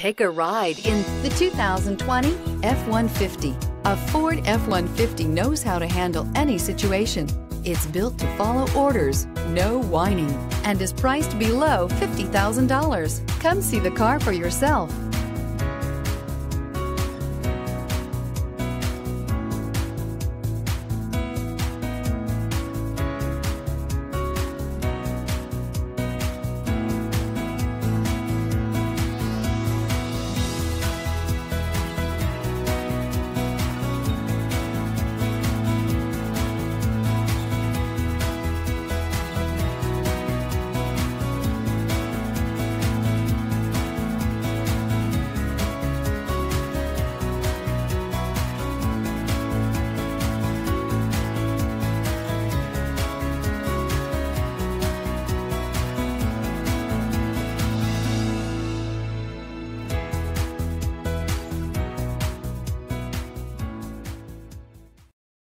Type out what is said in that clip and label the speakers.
Speaker 1: Take a ride in the 2020 F-150. A Ford F-150 knows how to handle any situation. It's built to follow orders, no whining, and is priced below $50,000. Come see the car for yourself.